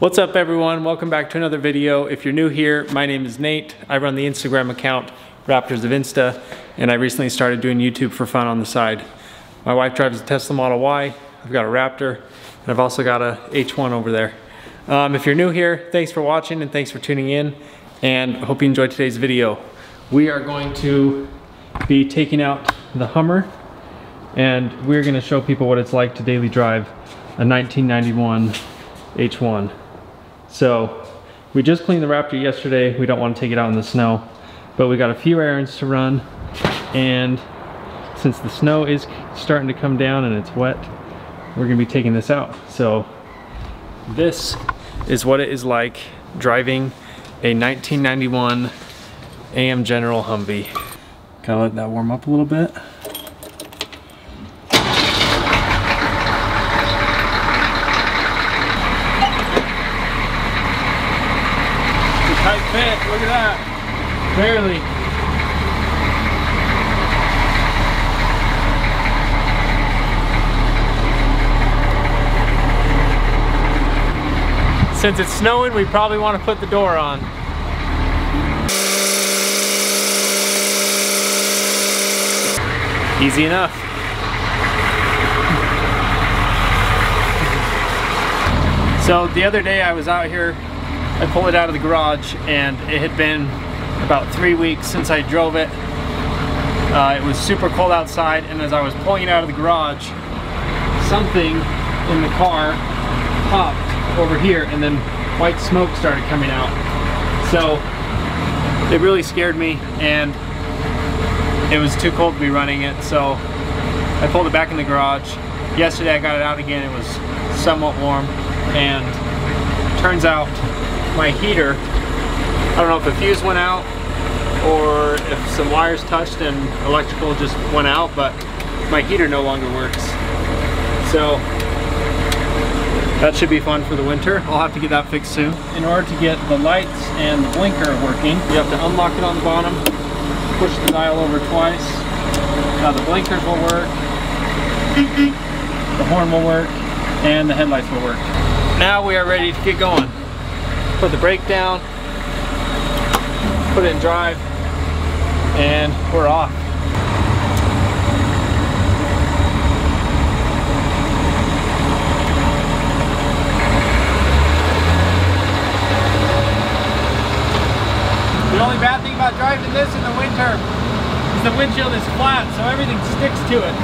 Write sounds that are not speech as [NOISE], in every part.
What's up everyone? Welcome back to another video. If you're new here, my name is Nate. I run the Instagram account Raptors of Insta and I recently started doing YouTube for fun on the side. My wife drives a Tesla Model Y. I've got a Raptor and I've also got a H1 over there. Um, if you're new here, thanks for watching and thanks for tuning in and hope you enjoyed today's video. We are going to be taking out the Hummer and we're gonna show people what it's like to daily drive a 1991 H1. So we just cleaned the Raptor yesterday. We don't want to take it out in the snow, but we got a few errands to run. And since the snow is starting to come down and it's wet, we're gonna be taking this out. So this is what it is like driving a 1991 AM General Humvee. Gotta let that warm up a little bit. tight fit. Look at that. Barely. Since it's snowing, we probably want to put the door on. Easy enough. So the other day I was out here I pulled it out of the garage and it had been about three weeks since I drove it. Uh, it was super cold outside and as I was pulling it out of the garage, something in the car popped over here and then white smoke started coming out. So it really scared me and it was too cold to be running it so I pulled it back in the garage. Yesterday I got it out again, it was somewhat warm and turns out my heater, I don't know if the fuse went out or if some wires touched and electrical just went out, but my heater no longer works. So that should be fun for the winter. I'll have to get that fixed soon. In order to get the lights and the blinker working, you have to unlock it on the bottom, push the dial over twice. Now the blinkers will work, the horn will work, and the headlights will work. Now we are ready to get going put the brake down, put it in drive, and we're off. The only bad thing about driving this in the winter is the windshield is flat, so everything sticks to it.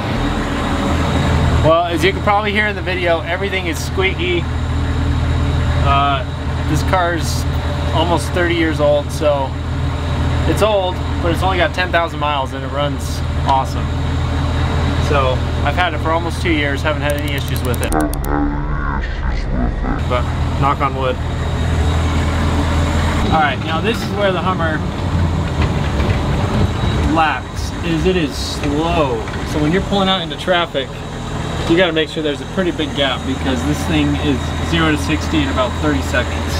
Well, as you can probably hear in the video, everything is squeaky. Uh, this car's almost 30 years old, so it's old, but it's only got 10,000 miles and it runs awesome. So I've had it for almost two years, haven't had any issues with it. But knock on wood. All right, now this is where the Hummer lacks, is it is slow. So when you're pulling out into traffic, you gotta make sure there's a pretty big gap because this thing is 0 to 60 in about 30 seconds.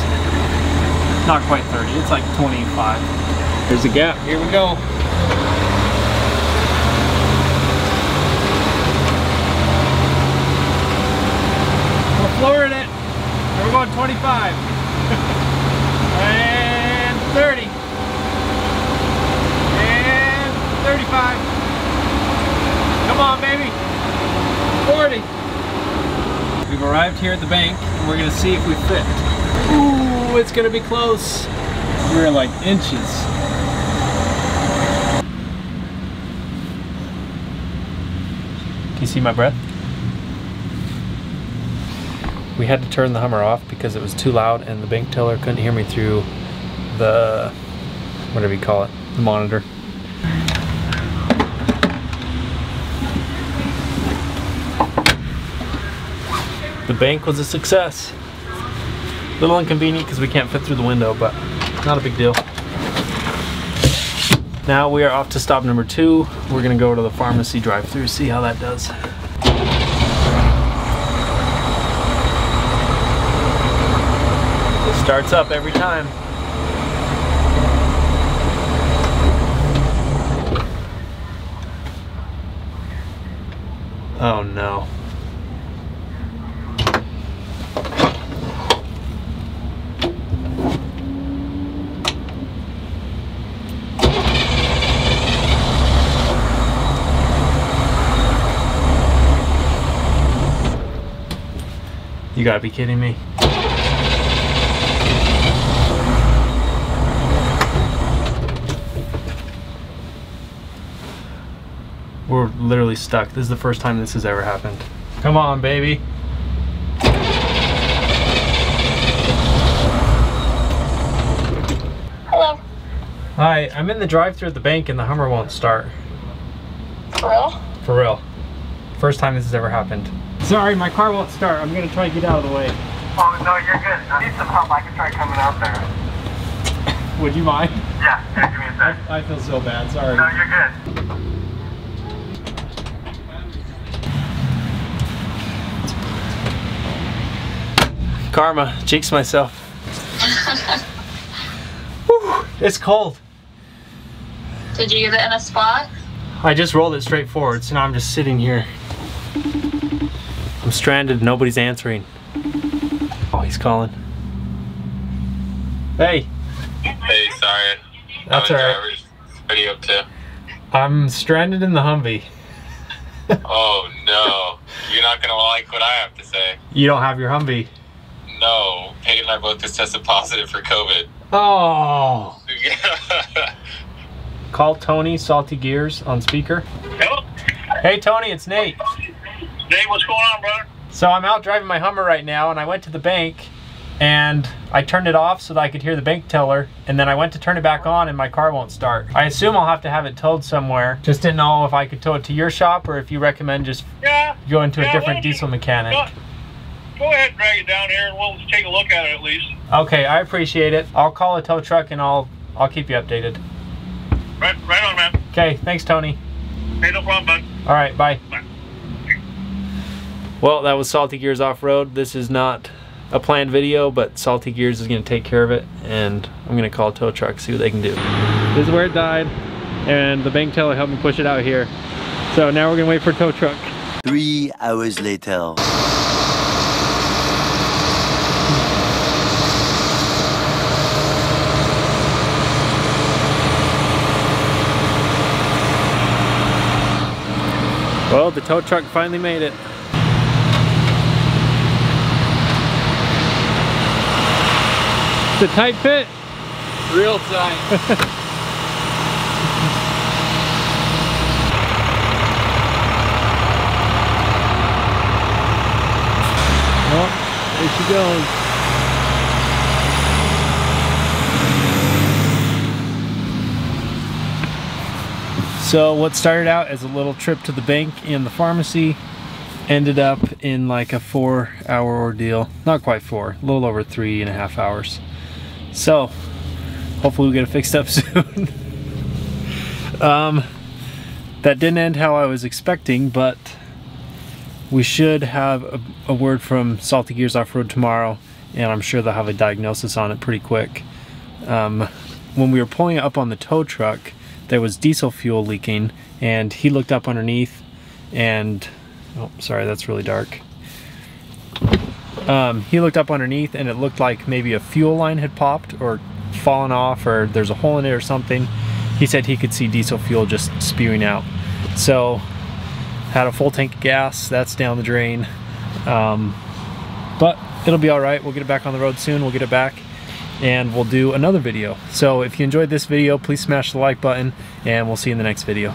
Not quite 30, it's like 25. There's a gap, here we go. We're flooring it, we're going 25. [LAUGHS] and 30. And 35. Come on, baby. 40. We've arrived here at the bank and we're gonna see if we fit. Ooh, it's gonna be close. We're like inches. You see my breath? We had to turn the Hummer off because it was too loud and the bank teller couldn't hear me through the, whatever you call it, the monitor. The bank was a success. A little inconvenient because we can't fit through the window, but not a big deal. Now we are off to stop number two. We're gonna go to the pharmacy drive through see how that does. It starts up every time. Gotta be kidding me. We're literally stuck. This is the first time this has ever happened. Come on, baby. Hello. Hi, I'm in the drive-thru at the bank and the Hummer won't start. For real? For real. First time this has ever happened. Sorry, my car won't start. I'm gonna try to get out of the way. Oh, no, you're good. I need some help. I can try coming out there. Would you mind? Yeah, yeah, give me a sec. I feel so bad, sorry. No, you're good. Karma, jinx myself. [LAUGHS] Whew, it's cold. Did you get it in a spot? I just rolled it straight forward, so now I'm just sitting here. I'm stranded, nobody's answering. Oh, he's calling. Hey, Hey, sorry. That's I'm in alright. driver's video too. I'm stranded in the Humvee. Oh no, you're not gonna like what I have to say. You don't have your Humvee. No, Peyton and I both just tested positive for COVID. Oh! [LAUGHS] Call Tony Salty Gears on speaker. Hello? Hey Tony, it's Nate. Dave, what's going on, brother? So I'm out driving my Hummer right now and I went to the bank and I turned it off so that I could hear the bank teller and then I went to turn it back on and my car won't start. I assume I'll have to have it towed somewhere. Just didn't know if I could tow it to your shop or if you recommend just Yeah. going to a different diesel mechanic. Go, go ahead and drag it down here and we'll take a look at it at least. Okay, I appreciate it. I'll call a tow truck and I'll I'll keep you updated. Right, right on, man. Okay, thanks Tony. Hey, no problem, bud. All right, bye. Bye. Well, that was Salty Gears Off-Road. This is not a planned video, but Salty Gears is going to take care of it, and I'm going to call a tow truck, see what they can do. This is where it died, and the bank teller helped me push it out here. So now we're going to wait for a tow truck. Three hours later. Well, the tow truck finally made it. It's a tight fit. Real tight. [LAUGHS] Oh, there she goes. So what started out as a little trip to the bank and the pharmacy ended up in like a four hour ordeal. Not quite four, a little over three and a half hours. So hopefully we get it fixed up [LAUGHS] soon. um, that didn't end how I was expecting, but we should have a, a word from Salty Gears Off-Road tomorrow, and I'm sure they'll have a diagnosis on it pretty quick. Um, when we were pulling it up on the tow truck, there was diesel fuel leaking, and he looked up underneath, and oh, sorry, that's really dark. Um, he looked up underneath, and it looked like maybe a fuel line had popped or fallen off, or there's a hole in it or something. He said he could see diesel fuel just spewing out. So had a full tank of gas that's down the drain um, but it'll be all right we'll get it back on the road soon we'll get it back and we'll do another video so if you enjoyed this video please smash the like button and we'll see you in the next video